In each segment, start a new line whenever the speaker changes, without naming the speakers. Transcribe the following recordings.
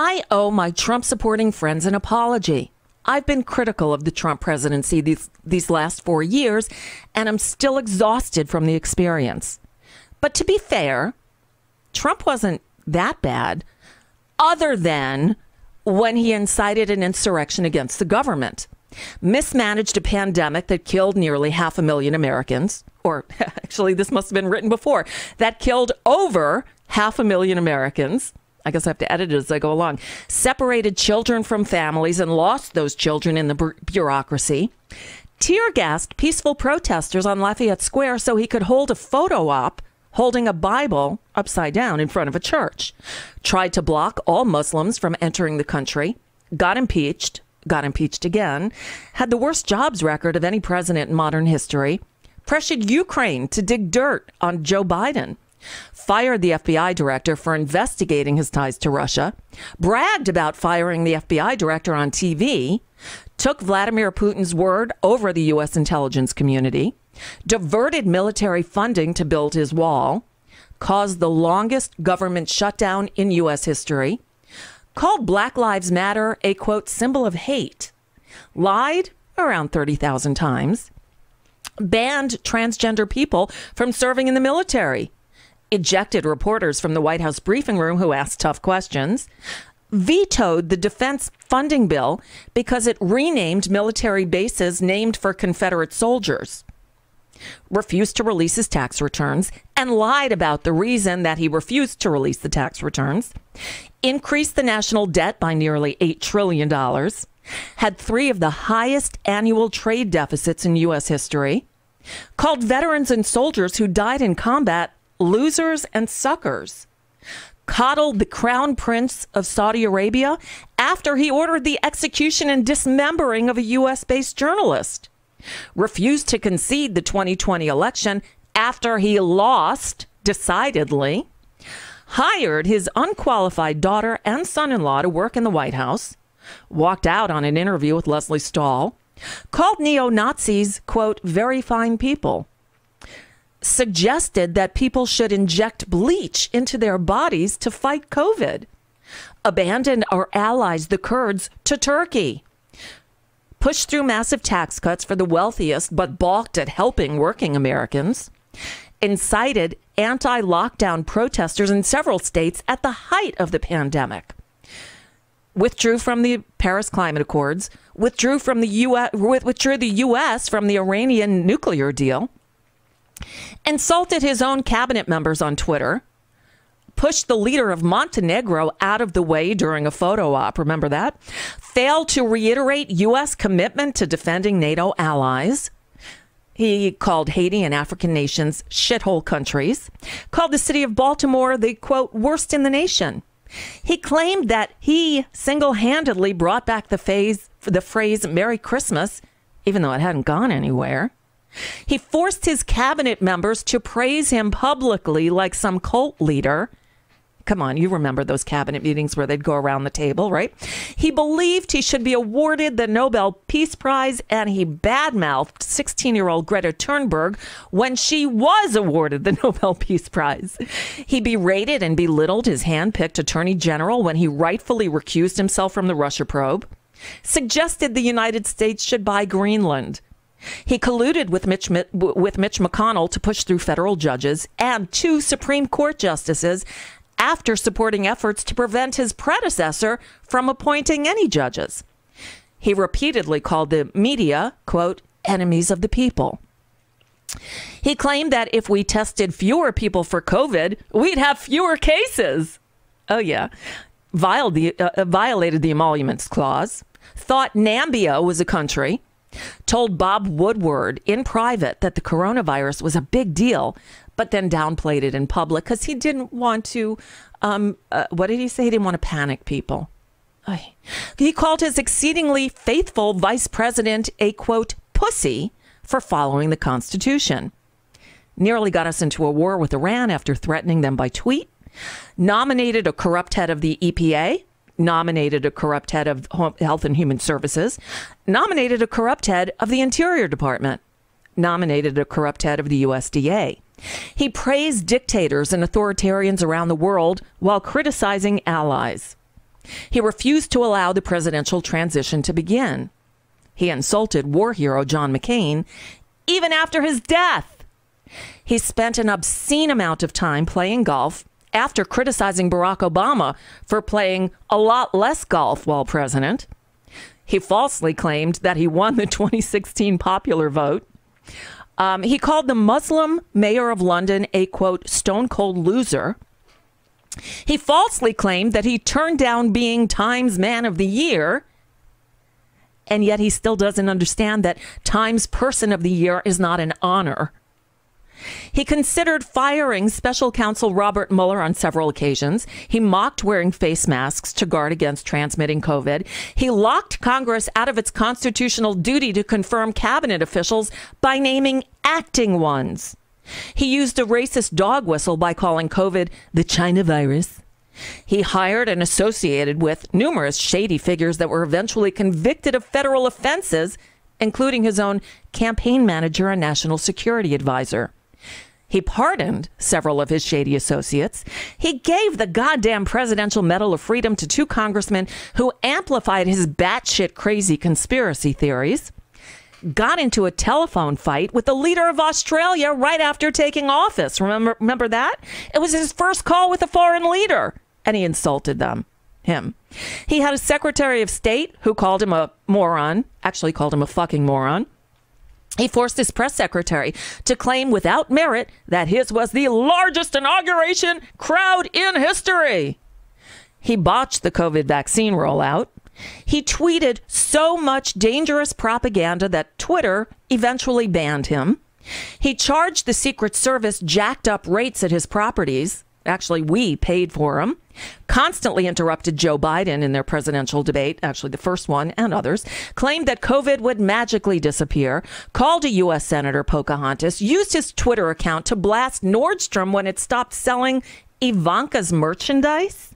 I owe my Trump supporting friends an apology. I've been critical of the Trump presidency these, these last four years, and I'm still exhausted from the experience. But to be fair, Trump wasn't that bad, other than when he incited an insurrection against the government, mismanaged a pandemic that killed nearly half a million Americans, or actually, this must have been written before, that killed over half a million Americans. I guess I have to edit it as I go along. Separated children from families and lost those children in the bureaucracy. Tear gassed peaceful protesters on Lafayette Square so he could hold a photo op holding a Bible upside down in front of a church. Tried to block all Muslims from entering the country. Got impeached. Got impeached again. Had the worst jobs record of any president in modern history. Pressured Ukraine to dig dirt on Joe Biden fired the FBI director for investigating his ties to Russia, bragged about firing the FBI director on TV, took Vladimir Putin's word over the U.S. intelligence community, diverted military funding to build his wall, caused the longest government shutdown in U.S. history, called Black Lives Matter a quote symbol of hate, lied around 30,000 times, banned transgender people from serving in the military, ejected reporters from the White House briefing room who asked tough questions, vetoed the defense funding bill because it renamed military bases named for Confederate soldiers, refused to release his tax returns, and lied about the reason that he refused to release the tax returns, increased the national debt by nearly $8 trillion, had three of the highest annual trade deficits in U.S. history, called veterans and soldiers who died in combat losers and suckers, coddled the crown prince of Saudi Arabia after he ordered the execution and dismembering of a U.S. based journalist, refused to concede the 2020 election after he lost decidedly, hired his unqualified daughter and son in law to work in the White House, walked out on an interview with Lesley Stahl, called neo Nazis, quote, very fine people suggested that people should inject bleach into their bodies to fight COVID, abandoned our allies, the Kurds, to Turkey, pushed through massive tax cuts for the wealthiest, but balked at helping working Americans, incited anti lockdown protesters in several states at the height of the pandemic. Withdrew from the Paris Climate Accords, withdrew from the U.S. withdrew the U.S. from the Iranian nuclear deal, insulted his own cabinet members on Twitter, pushed the leader of Montenegro out of the way during a photo op. Remember that? Failed to reiterate U.S. commitment to defending NATO allies. He called Haiti and African nations shithole countries, called the city of Baltimore the quote, worst in the nation. He claimed that he single handedly brought back the, the phrase Merry Christmas, even though it hadn't gone anywhere. He forced his cabinet members to praise him publicly like some cult leader. Come on, you remember those cabinet meetings where they'd go around the table, right? He believed he should be awarded the Nobel Peace Prize, and he badmouthed 16 year old Greta Thunberg when she was awarded the Nobel Peace Prize. He berated and belittled his hand picked attorney general when he rightfully recused himself from the Russia probe, suggested the United States should buy Greenland he colluded with Mitch, with Mitch McConnell to push through federal judges and two Supreme Court justices after supporting efforts to prevent his predecessor from appointing any judges. He repeatedly called the media, quote, enemies of the people. He claimed that if we tested fewer people for COVID, we'd have fewer cases. Oh, yeah. Violated the, uh, violated the emoluments clause, thought Nambia was a country, told Bob Woodward in private that the coronavirus was a big deal, but then downplayed it in public because he didn't want to. Um, uh, what did he say? He didn't want to panic people. He called his exceedingly faithful vice president a quote, pussy for following the Constitution. Nearly got us into a war with Iran after threatening them by tweet. Nominated a corrupt head of the EPA nominated a corrupt head of Health and Human Services, nominated a corrupt head of the Interior Department, nominated a corrupt head of the USDA. He praised dictators and authoritarians around the world while criticizing allies. He refused to allow the presidential transition to begin. He insulted war hero John McCain even after his death. He spent an obscene amount of time playing golf after criticizing Barack Obama for playing a lot less golf while president. He falsely claimed that he won the 2016 popular vote. Um, he called the Muslim mayor of London a quote, stone cold loser. He falsely claimed that he turned down being Times Man of the Year. And yet he still doesn't understand that Times Person of the Year is not an honor. He considered firing special counsel Robert Mueller on several occasions. He mocked wearing face masks to guard against transmitting COVID. He locked Congress out of its constitutional duty to confirm cabinet officials by naming acting ones. He used a racist dog whistle by calling COVID the China virus. He hired and associated with numerous shady figures that were eventually convicted of federal offenses, including his own campaign manager and national security advisor. He pardoned several of his shady associates. He gave the goddamn Presidential Medal of Freedom to two congressmen who amplified his batshit crazy conspiracy theories. Got into a telephone fight with the leader of Australia right after taking office. Remember, remember that? It was his first call with a foreign leader, and he insulted them. Him. He had a Secretary of State who called him a moron, actually called him a fucking moron. He forced his press secretary to claim without merit that his was the largest inauguration crowd in history. He botched the COVID vaccine rollout. He tweeted so much dangerous propaganda that Twitter eventually banned him. He charged the Secret Service jacked up rates at his properties. Actually, we paid for them constantly interrupted Joe Biden in their presidential debate, actually the first one and others, claimed that COVID would magically disappear, called a U.S. Senator Pocahontas, used his Twitter account to blast Nordstrom when it stopped selling Ivanka's merchandise.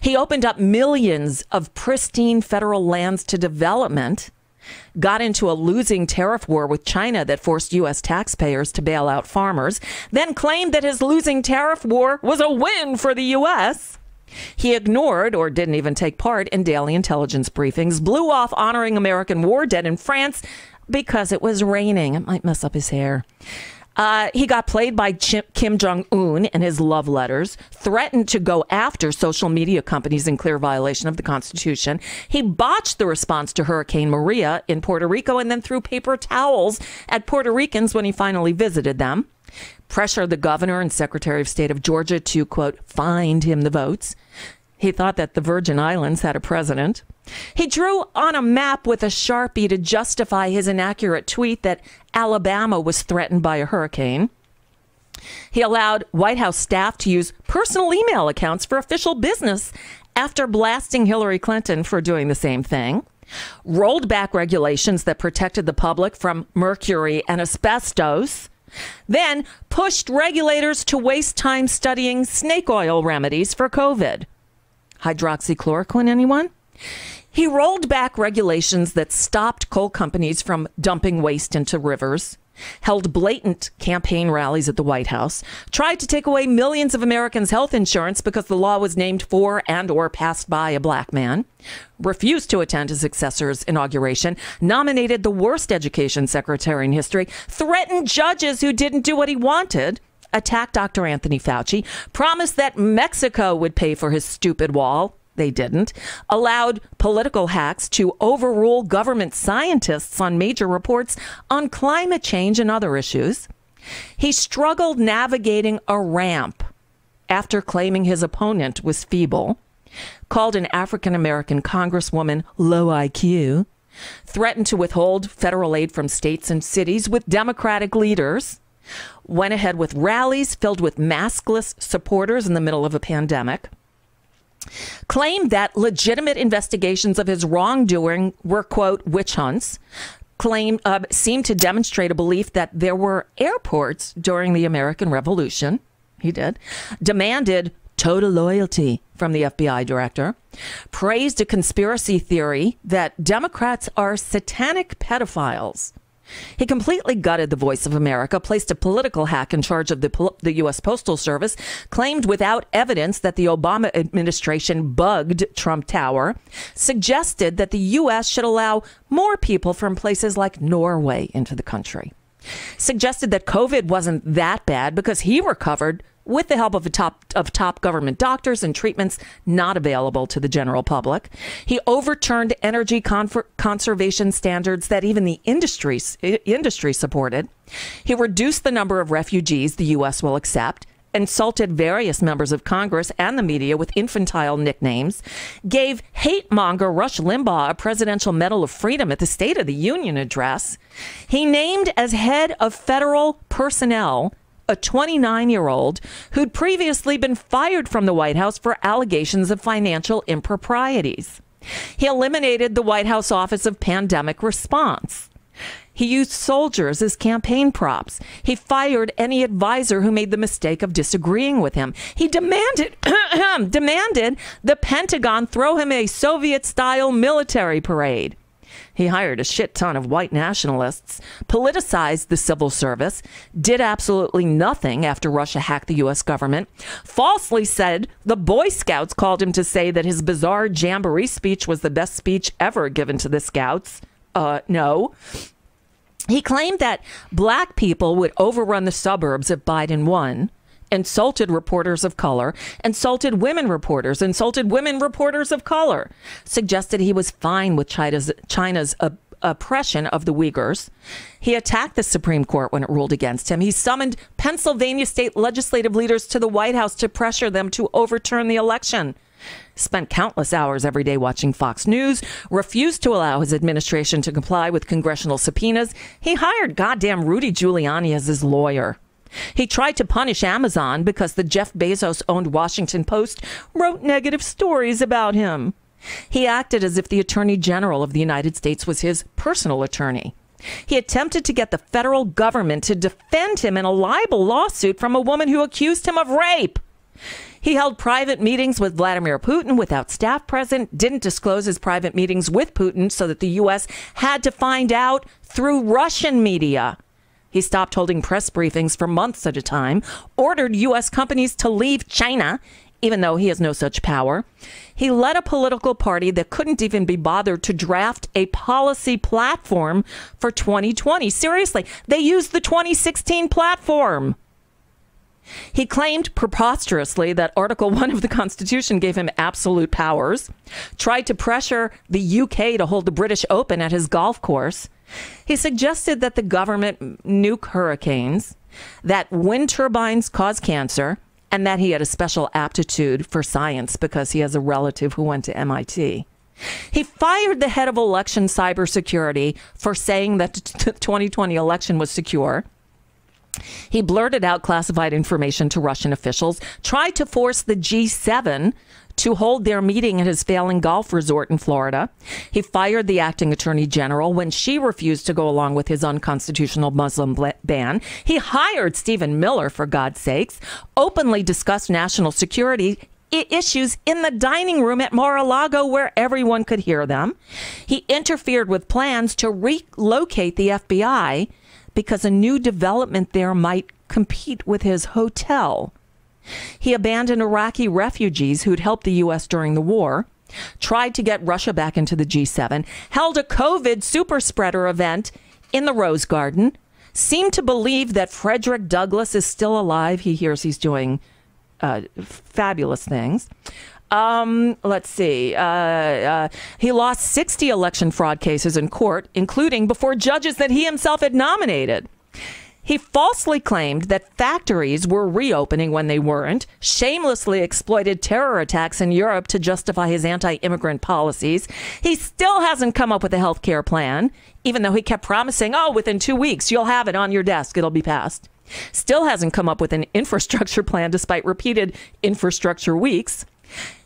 He opened up millions of pristine federal lands to development got into a losing tariff war with China that forced U.S. taxpayers to bail out farmers, then claimed that his losing tariff war was a win for the U.S. He ignored or didn't even take part in daily intelligence briefings, blew off honoring American war dead in France because it was raining. It might mess up his hair. Uh, he got played by Kim Jong un in his love letters, threatened to go after social media companies in clear violation of the Constitution. He botched the response to Hurricane Maria in Puerto Rico and then threw paper towels at Puerto Ricans when he finally visited them pressure the governor and secretary of state of Georgia to, quote, find him the votes. He thought that the Virgin Islands had a president. He drew on a map with a sharpie to justify his inaccurate tweet that Alabama was threatened by a hurricane. He allowed White House staff to use personal email accounts for official business after blasting Hillary Clinton for doing the same thing. Rolled back regulations that protected the public from mercury and asbestos then pushed regulators to waste time studying snake oil remedies for COVID. Hydroxychloroquine, anyone? He rolled back regulations that stopped coal companies from dumping waste into rivers held blatant campaign rallies at the White House, tried to take away millions of Americans' health insurance because the law was named for and or passed by a black man, refused to attend his successor's inauguration, nominated the worst education secretary in history, threatened judges who didn't do what he wanted, attacked Dr. Anthony Fauci, promised that Mexico would pay for his stupid wall, they didn't, allowed political hacks to overrule government scientists on major reports on climate change and other issues. He struggled navigating a ramp after claiming his opponent was feeble, called an African American congresswoman low IQ, threatened to withhold federal aid from states and cities with Democratic leaders, went ahead with rallies filled with maskless supporters in the middle of a pandemic claimed that legitimate investigations of his wrongdoing were, quote, witch hunts, claimed, uh, seemed to demonstrate a belief that there were airports during the American Revolution. He did. Demanded total loyalty from the FBI director, praised a conspiracy theory that Democrats are satanic pedophiles. He completely gutted the voice of America, placed a political hack in charge of the, the U.S. Postal Service, claimed without evidence that the Obama administration bugged Trump Tower, suggested that the U.S. should allow more people from places like Norway into the country, suggested that COVID wasn't that bad because he recovered with the help of top of top government doctors and treatments not available to the general public. He overturned energy conservation standards that even the industry industry supported. He reduced the number of refugees the US will accept. Insulted various members of Congress and the media with infantile nicknames, gave hate monger Rush Limbaugh a Presidential Medal of Freedom at the State of the Union address. He named as head of federal personnel a 29 year old who'd previously been fired from the White House for allegations of financial improprieties. He eliminated the White House Office of Pandemic Response. He used soldiers as campaign props. He fired any advisor who made the mistake of disagreeing with him. He demanded demanded the Pentagon throw him a Soviet-style military parade. He hired a shit ton of white nationalists, politicized the civil service, did absolutely nothing after Russia hacked the U.S. government, falsely said the Boy Scouts called him to say that his bizarre jamboree speech was the best speech ever given to the Scouts. Uh, no. He claimed that black people would overrun the suburbs if Biden won insulted reporters of color, insulted women reporters, insulted women reporters of color, suggested he was fine with China's, China's oppression of the Uyghurs. He attacked the Supreme Court when it ruled against him. He summoned Pennsylvania state legislative leaders to the White House to pressure them to overturn the election. Spent countless hours every day watching Fox News, refused to allow his administration to comply with congressional subpoenas. He hired goddamn Rudy Giuliani as his lawyer. He tried to punish Amazon because the Jeff Bezos owned Washington Post wrote negative stories about him. He acted as if the Attorney General of the United States was his personal attorney. He attempted to get the federal government to defend him in a libel lawsuit from a woman who accused him of rape. He held private meetings with Vladimir Putin without staff present, didn't disclose his private meetings with Putin so that the U.S. had to find out through Russian media. He stopped holding press briefings for months at a time, ordered U.S. companies to leave China, even though he has no such power. He led a political party that couldn't even be bothered to draft a policy platform for 2020. Seriously, they used the 2016 platform. He claimed preposterously that Article 1 of the Constitution gave him absolute powers, tried to pressure the UK to hold the British Open at his golf course, he suggested that the government nuke hurricanes, that wind turbines cause cancer, and that he had a special aptitude for science because he has a relative who went to MIT. He fired the head of election cybersecurity for saying that the 2020 election was secure. He blurted out classified information to Russian officials, tried to force the G7 to hold their meeting at his failing golf resort in Florida. He fired the acting attorney general when she refused to go along with his unconstitutional Muslim ban. He hired Stephen Miller, for God's sakes, openly discussed national security issues in the dining room at Mar-a-Lago where everyone could hear them. He interfered with plans to relocate the FBI because a new development there might compete with his hotel. He abandoned Iraqi refugees who'd helped the U.S. during the war, tried to get Russia back into the G7, held a COVID super spreader event in the Rose Garden, seemed to believe that Frederick Douglass is still alive. He hears he's doing uh, fabulous things. Um, let's see. Uh, uh, he lost 60 election fraud cases in court, including before judges that he himself had nominated. He falsely claimed that factories were reopening when they weren't, shamelessly exploited terror attacks in Europe to justify his anti immigrant policies. He still hasn't come up with a health care plan, even though he kept promising, oh, within two weeks, you'll have it on your desk, it'll be passed. Still hasn't come up with an infrastructure plan despite repeated infrastructure weeks.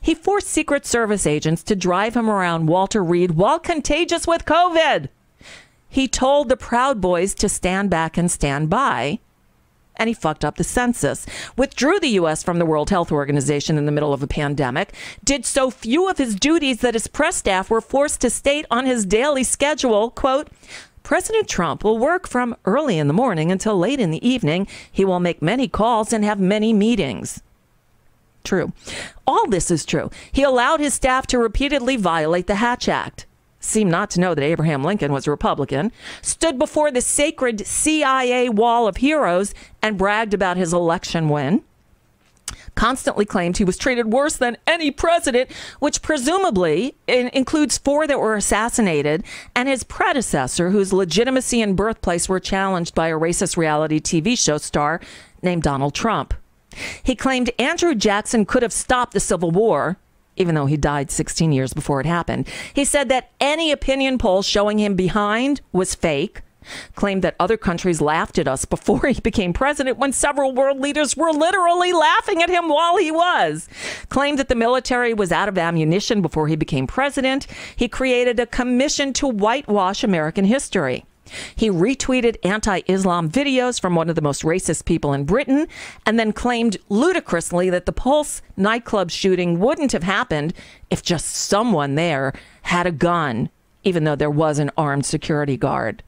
He forced Secret Service agents to drive him around Walter Reed while contagious with COVID. He told the Proud Boys to stand back and stand by. And he fucked up the census, withdrew the U.S. from the World Health Organization in the middle of a pandemic, did so few of his duties that his press staff were forced to state on his daily schedule, quote, President Trump will work from early in the morning until late in the evening. He will make many calls and have many meetings. True. All this is true. He allowed his staff to repeatedly violate the Hatch Act seemed not to know that Abraham Lincoln was a Republican, stood before the sacred CIA wall of heroes and bragged about his election win. Constantly claimed he was treated worse than any president, which presumably includes four that were assassinated, and his predecessor, whose legitimacy and birthplace were challenged by a racist reality TV show star named Donald Trump. He claimed Andrew Jackson could have stopped the Civil War, even though he died 16 years before it happened. He said that any opinion poll showing him behind was fake. Claimed that other countries laughed at us before he became president when several world leaders were literally laughing at him while he was. Claimed that the military was out of ammunition before he became president. He created a commission to whitewash American history. He retweeted anti Islam videos from one of the most racist people in Britain and then claimed ludicrously that the Pulse nightclub shooting wouldn't have happened if just someone there had a gun, even though there was an armed security guard.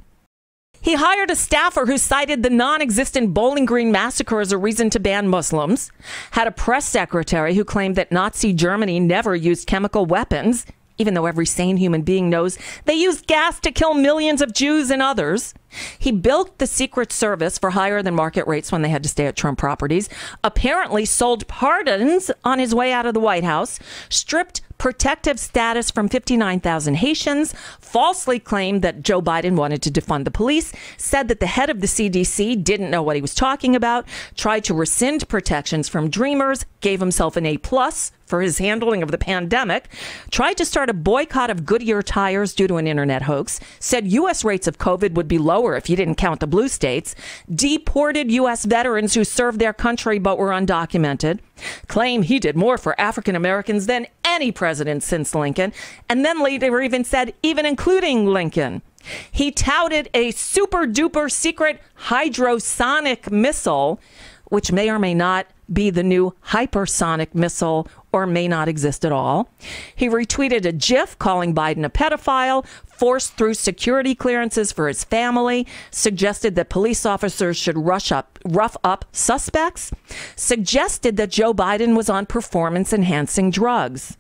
He hired a staffer who cited the non existent Bowling Green massacre as a reason to ban Muslims, had a press secretary who claimed that Nazi Germany never used chemical weapons, even though every sane human being knows they used gas to kill millions of Jews and others. He built the Secret Service for higher than market rates when they had to stay at Trump properties, apparently sold pardons on his way out of the White House, stripped protective status from 59,000 Haitians, falsely claimed that Joe Biden wanted to defund the police, said that the head of the CDC didn't know what he was talking about, tried to rescind protections from Dreamers, gave himself an A plus for his handling of the pandemic, tried to start a boycott of Goodyear tires due to an internet hoax, said U.S. rates of COVID would be lower if you didn't count the blue states, deported U.S. veterans who served their country but were undocumented, claimed he did more for African Americans than any president since Lincoln, and then later even said, even including Lincoln. He touted a super duper secret hydrosonic missile, which may or may not be the new hypersonic missile or may not exist at all. He retweeted a GIF calling Biden a pedophile, forced through security clearances for his family, suggested that police officers should rush up, rough up suspects, suggested that Joe Biden was on performance enhancing drugs.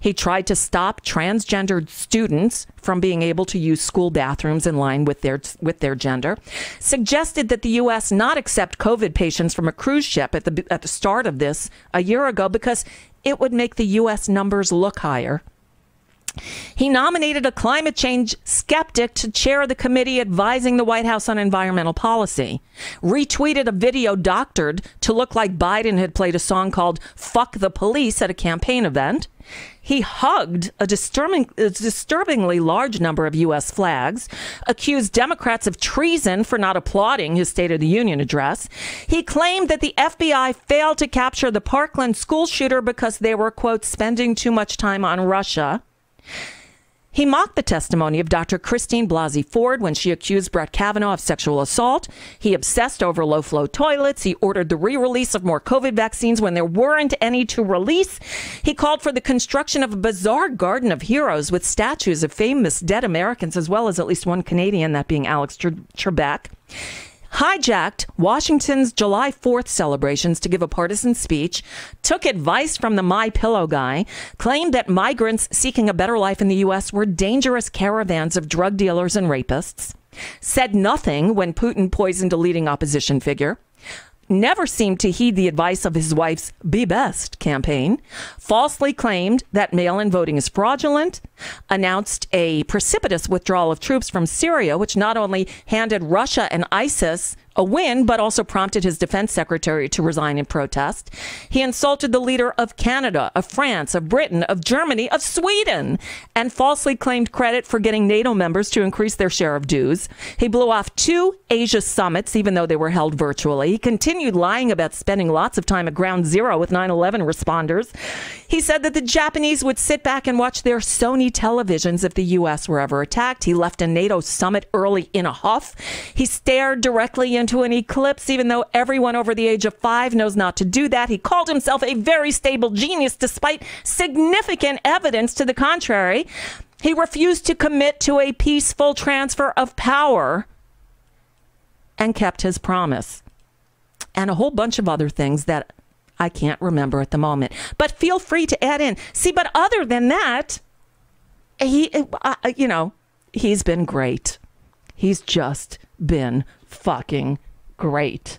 He tried to stop transgendered students from being able to use school bathrooms in line with their with their gender. Suggested that the U.S. not accept COVID patients from a cruise ship at the at the start of this a year ago because it would make the U.S. numbers look higher. He nominated a climate change skeptic to chair the committee advising the White House on environmental policy. Retweeted a video doctored to look like Biden had played a song called Fuck the Police at a campaign event. He hugged a, disturbing, a disturbingly large number of U.S. flags, accused Democrats of treason for not applauding his State of the Union address. He claimed that the FBI failed to capture the Parkland school shooter because they were, quote, spending too much time on Russia. He mocked the testimony of Dr. Christine Blasey Ford when she accused Brett Kavanaugh of sexual assault. He obsessed over low flow toilets. He ordered the re release of more COVID vaccines when there weren't any to release. He called for the construction of a bizarre garden of heroes with statues of famous dead Americans, as well as at least one Canadian, that being Alex Trebek hijacked Washington's July 4th celebrations to give a partisan speech, took advice from the My Pillow guy, claimed that migrants seeking a better life in the US were dangerous caravans of drug dealers and rapists, said nothing when Putin poisoned a leading opposition figure, never seemed to heed the advice of his wife's Be Best campaign, falsely claimed that mail in voting is fraudulent, announced a precipitous withdrawal of troops from Syria, which not only handed Russia and ISIS a win, but also prompted his defense secretary to resign in protest. He insulted the leader of Canada, of France, of Britain, of Germany, of Sweden, and falsely claimed credit for getting NATO members to increase their share of dues. He blew off two Asia summits, even though they were held virtually. He continued lying about spending lots of time at ground zero with 9 11 responders. He said that the Japanese would sit back and watch their Sony televisions if the U.S. were ever attacked. He left a NATO summit early in a huff. He stared directly into an eclipse, even though everyone over the age of five knows not to do that. He called himself a very stable genius despite significant evidence to the contrary. He refused to commit to a peaceful transfer of power and kept his promise. And a whole bunch of other things that I can't remember at the moment. But feel free to add in. See, but other than that, he, uh, you know, he's been great. He's just been fucking great.